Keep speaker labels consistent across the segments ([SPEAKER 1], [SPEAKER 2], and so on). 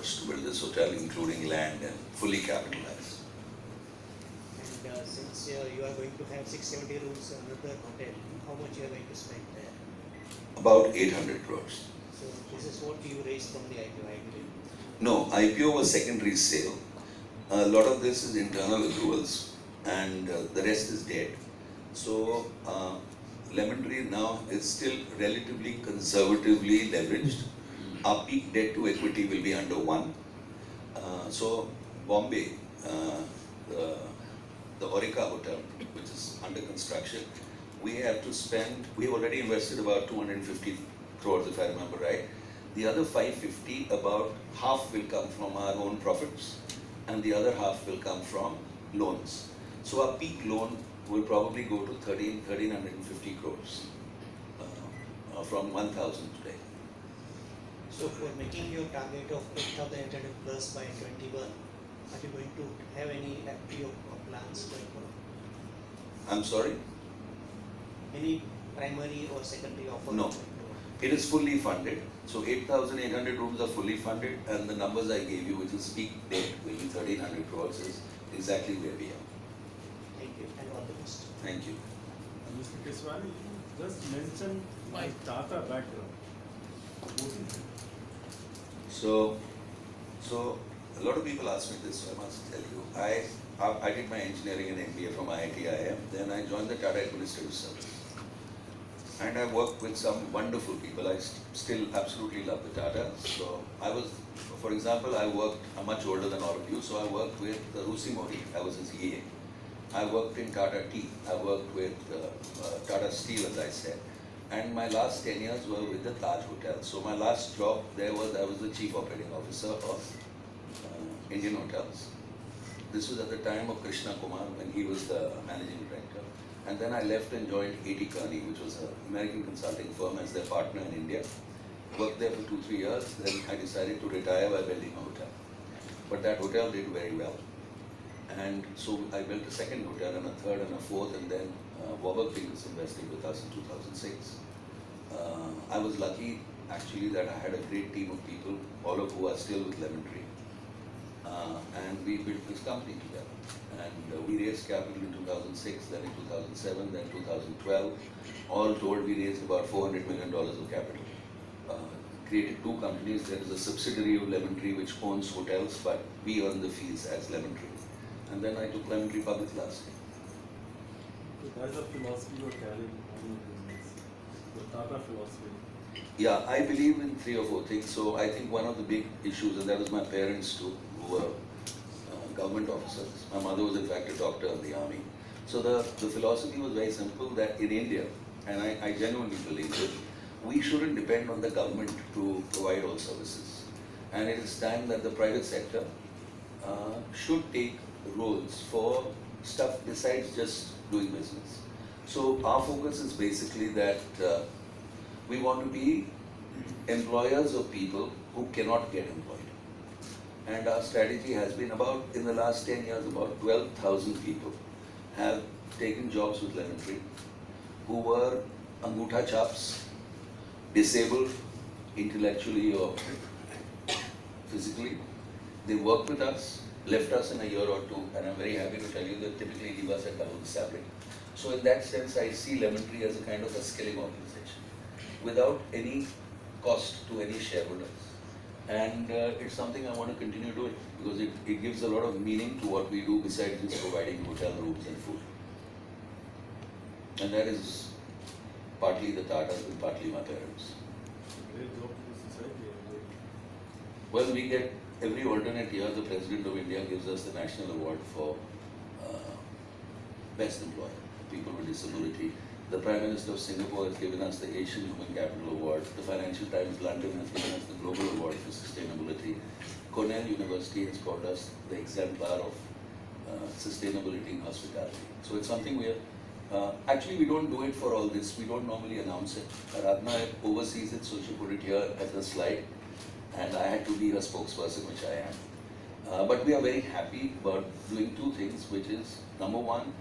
[SPEAKER 1] crores to build this hotel, including land and fully capitalized.
[SPEAKER 2] And uh, since uh, you are going to have six seventy rooms another hotel, how much you are going to spend there?
[SPEAKER 1] About 800 crores.
[SPEAKER 2] So this is what you raised from the IPO, I believe.
[SPEAKER 1] No, IPO was secondary sale. A lot of this is internal accruals and uh, the rest is debt. So uh, Lemon Tree now is still relatively conservatively leveraged. Our peak debt to equity will be under one. Uh, so Bombay, uh, the, the Aurika Hotel, which is under construction, we have to spend, we have already invested about 250 crores if I remember right. The other 550, about half will come from our own profits and the other half will come from loans. So our peak loan will probably go to 13, 1350 crores uh, uh, from 1000 today.
[SPEAKER 2] So for making your target of eight thousand eight hundred plus by twenty-one, are you going to have any IPO plans going forward?
[SPEAKER 1] I'm sorry,
[SPEAKER 2] Any primary or secondary offer?
[SPEAKER 1] No. it is fully funded. So 8,800 rooms are fully funded and the numbers I gave you, which is peak debt, will be 1300 crores is exactly where we are.
[SPEAKER 2] Thank you and all the best.
[SPEAKER 1] Thank you.
[SPEAKER 3] Mr. Keswani, you just mentioned my Tata background. What is it?
[SPEAKER 1] So, so a lot of people ask me this, so I must tell you. I, I, did my engineering and MBA from IIT IIM, then I joined the Tata Administrative Service. And I worked with some wonderful people. I st- still absolutely love the Tata. So I was, for example, I worked, I'm much older than all of you, so I worked with uh, Rusi Modi. I was his EA. I worked in Tata Tea. I worked with uh, uh, Tata Steel, as I said. And my last 10 years were with the Taj Hotel. So my last job there was, I was the chief operating officer of uh, Indian Hotels. This was at the time of Krishna Kumar when he was the managing director. And then I left and joined A.T. Kearney, which was an American consulting firm as their partner in India. Worked there for two, three years. Then I decided to retire by building a hotel. But that hotel did very well. And so I built a second hotel and a third and a fourth, and then Warburg Pincus invested with us in 2006. Uh, I was lucky actually that I had a great team of people, all of who are still with Lemon Tree. Uh, and we built this company together. And uh, we raised capital in 2006, then in 2007, then 2012. All told, we raised about $400 million of capital. Uh, created two companies. There is a subsidiary of Lemon Tree which owns hotels, but we earn the fees as Lemon Tree. And then I took Lemon Tree public last year.
[SPEAKER 3] So that's the philosophy you are carrying on the Tata philosophy.
[SPEAKER 1] Yeah, I believe in three or four things. So I think one of the big issues, and that was my parents too, who were uh, government officers. My mother was in fact a doctor in the army. So the, the philosophy was very simple that in India, and I, I genuinely believe it, we shouldn't depend on the government to provide all services. And it is time that the private sector uh, should take roles for stuff besides just doing business. So our focus is basically that uh, we want to be employers of people who cannot get employed. And our strategy has been about, in the last 10 years, about 12,000 people have taken jobs with Lemon Tree who were angutha chaps, disabled intellectually or physically. They worked with us, left us in a year or two, and I'm very happy to tell you that typically us at double the salary. So in that sense, I see Lemon Tree as a kind of a skilling organization without any cost to any shareholders. And uh, it's something I want to continue doing because it, it gives a lot of meaning to what we do besides just providing hotel rooms and food. And that is partly the Tatas and partly my parents.
[SPEAKER 3] Great job to the society. and
[SPEAKER 1] Well, we get every alternate year, the President of India gives us the national award for uh, best employer, people with disability. The Prime Minister of Singapore has given us the Asian Human Capital Award. The Financial Times London has given us the Global Award for Sustainability. Cornell University has called us the exemplar of uh, sustainability in hospitality. So it's something we are, uh, actually we don't do it for all this. We don't normally announce it. Aradhana oversees it, so she put it here as a slide and I had to be her spokesperson, which I am. Uh, but we are very happy about doing two things, which is number one,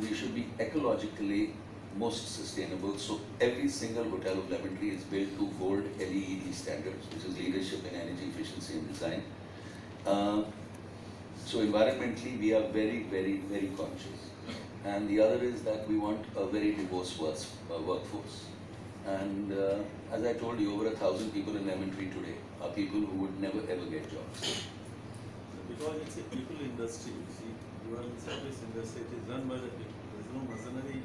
[SPEAKER 1] we should be ecologically most sustainable. So every single hotel of Lemon Tree is built to gold LEED standards, which is leadership in energy efficiency and design. Uh, so environmentally, we are very, very, very conscious. And the other is that we want a very diverse uh, workforce. And uh, as I told you, over a thousand people in Lemon Tree today are people who would never ever get jobs.
[SPEAKER 3] Because it's a people industry, you see, you are inside this industry, it is run by the people, there is no mercenary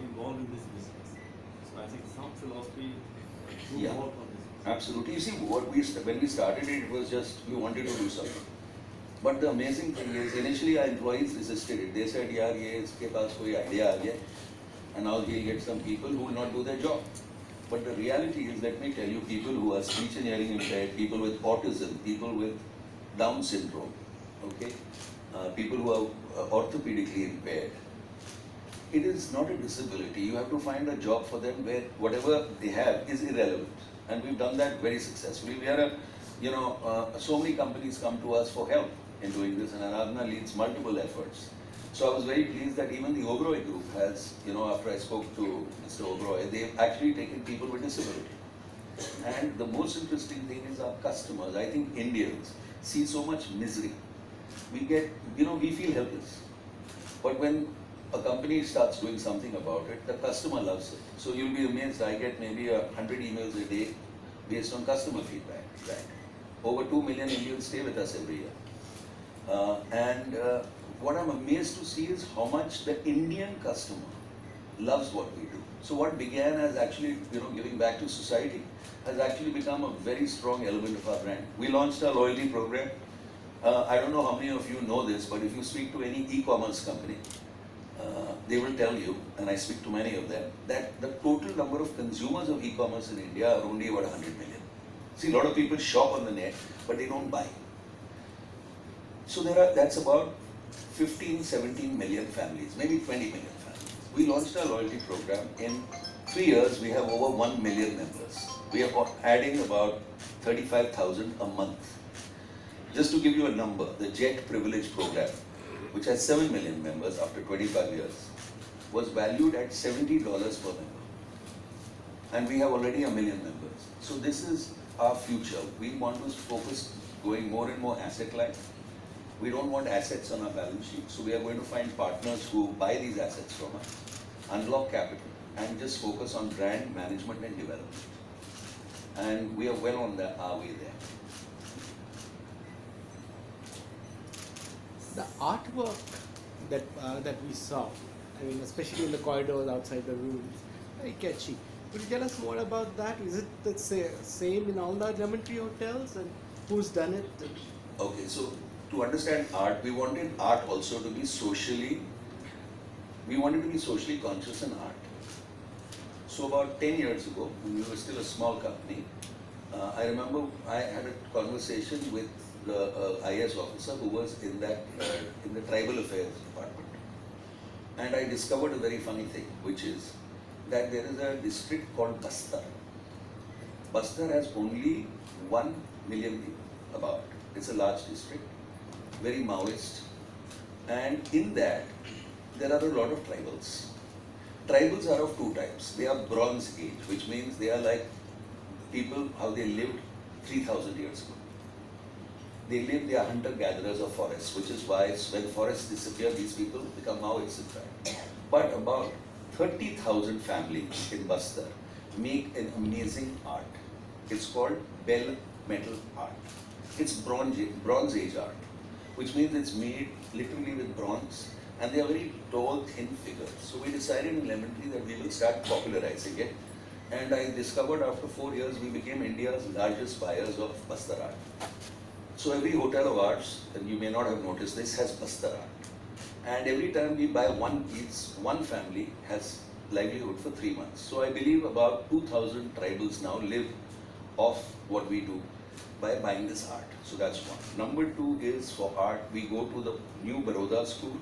[SPEAKER 3] involved in this business. So I think some philosophy uh, should
[SPEAKER 1] Yeah.
[SPEAKER 3] work on this.
[SPEAKER 1] Absolutely. You see, what we st- when we started it, it was just we wanted to do something. But the amazing thing is, initially our employees resisted it. They said, "यार ये इसके पास कोई idea आ गया, and now he'll get some people who will not do their job." But the reality is, let me tell you, people who are speech and hearing impaired, people with autism, people with Down syndrome, okay, uh, people who are uh, orthopedically impaired, it is not a disability. You have to find a job for them where whatever they have is irrelevant. And we've done that very successfully. We are a, you know, uh, so many companies come to us for help in doing this, and Aradhana leads multiple efforts. So I was very pleased that even the Oberoi group has, you know, after I spoke to Mr. Oberoi, they've actually taken people with disability. And the most interesting thing is our customers, I think Indians, see so much misery. We get, you know, we feel helpless. But when a company starts doing something about it, the customer loves it. So you'll be amazed, I get maybe a hundred emails a day based on customer feedback, right? Over two million Indians stay with us every year. Uh, and uh, what I'm amazed to see is how much the Indian customer loves what we do. So what began as actually, you know, giving back to society has actually become a very strong element of our brand. We launched our loyalty program. Uh, I don't know how many of you know this, but if you speak to any e-commerce company, uh, they will tell you, and I speak to many of them, that the total number of consumers of e-commerce in India are only about 100 million. See, a lot of people shop on the net, but they don't buy. So there are, that's about 15, 17 million families, maybe 20 million families. We launched our loyalty program. In three years, we have over 1 million members. We are adding about 35,000 a month. Just to give you a number, the Jet Privilege program, which has 7 million members after 25 years, was valued at $70 per member. And we have already a million members. So this is our future. We want to focus going more and more asset light. We don't want assets on our balance sheet, so we are going to find partners who buy these assets from us, unlock capital, and just focus on brand management and development. And we are well on the, our way there.
[SPEAKER 4] The artwork that uh, that we saw, I mean, especially in the corridors outside the rooms, very catchy. Could you tell us more about that? Is it the same in all the lemon tree hotels, and who's done it?
[SPEAKER 1] Okay, so to understand art, we wanted art also to be socially, we wanted to be socially conscious in art. So about 10 years ago, when we were still a small company, uh, I remember I had a conversation with the uh, IS officer who was in that, uh, in the tribal affairs department. And I discovered a very funny thing, which is that there is a district called Bastar. Bastar has only 1 million people, about. It's a large district, very Maoist. And in that, there are a lot of tribals. Tribals are of two types. They are Bronze Age, which means they are like people, how they lived 3000 years ago. They live, they are hunter gatherers of forests, which is why when forests disappear, these people become Maoists in fact. But about 30,000 families in Bastar make an amazing art. It's called bell metal art. It's bronze, bronze age art, which means it's made literally with bronze and they are very tall, thin figures. So we decided in Lemon Tree that we will start popularizing it. And I discovered after four years we became India's largest buyers of Bastar art. So every hotel of ours, and you may not have noticed this, has Bastar art. And every time we buy one piece, one family has livelihood for three months. So I believe about 2,000 tribals now live off what we do by buying this art. So that's one. Number two is for art, we go to the new Baroda school,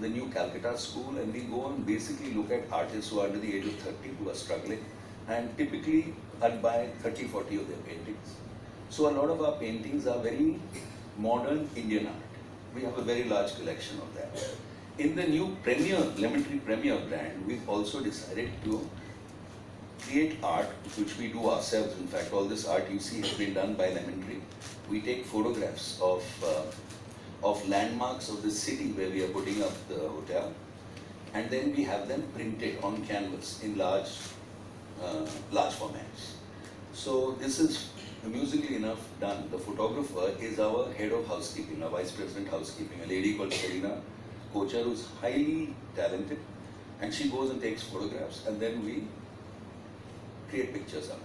[SPEAKER 1] the new Calcutta school, and we go and basically look at artists who are under the age of 30 who are struggling. And typically, I'd buy 30, 40 of their paintings. So a lot of our paintings are very modern Indian art. We have a very large collection of that. In the new Premier, Lemon Tree Premier brand, we've also decided to create art, which we do ourselves. In fact, all this art you see has been done by Lemon Tree. We take photographs of uh, of landmarks of the city where we are putting up the hotel, and then we have them printed on canvas in large uh, large formats. So this is amusingly enough done. The photographer is our head of housekeeping, our vice president housekeeping, a lady called Selina Kochar, who's highly talented, and she goes and takes photographs, and then we create pictures them.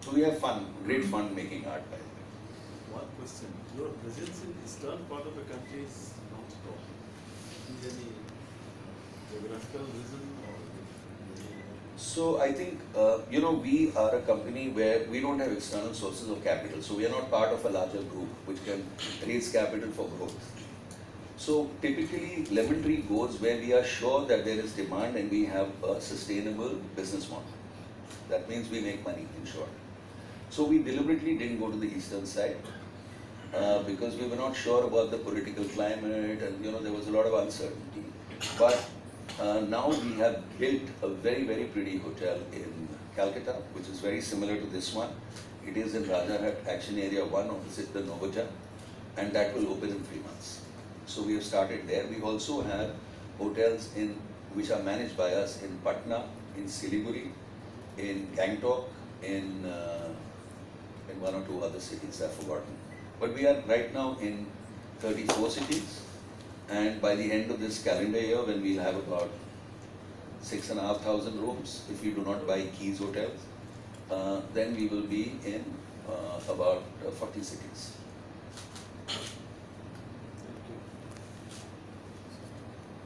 [SPEAKER 1] So we have fun, great fun making art by the way.
[SPEAKER 3] One question, your presence in eastern part of the country is not all. Is any geographical reason or?
[SPEAKER 1] So I think, uh, you know, we are a company where we don't have external sources of capital. So we are not part of a larger group which can raise capital for growth. So typically, Lemon Tree goes where we are sure that there is demand and we have a sustainable business model. That means we make money, in short. So we deliberately didn't go to the eastern side uh, because we were not sure about the political climate and, you know, there was a lot of uncertainty. But uh, now we have built a very, very pretty hotel in Calcutta, which is very similar to this one. It is in Rajarhat Action Area 1 opposite the Novotel, and that will open in three months. So we have started there. We also have hotels in which are managed by us in Patna, in Siliguri, in Gangtok, in uh, in one or two other cities I've forgotten. But we are right now in 34 cities, and by the end of this calendar year, when we'll have about six and a half thousand rooms, if we do not buy Keys hotels, uh, then we will be in uh, about uh, 40 cities.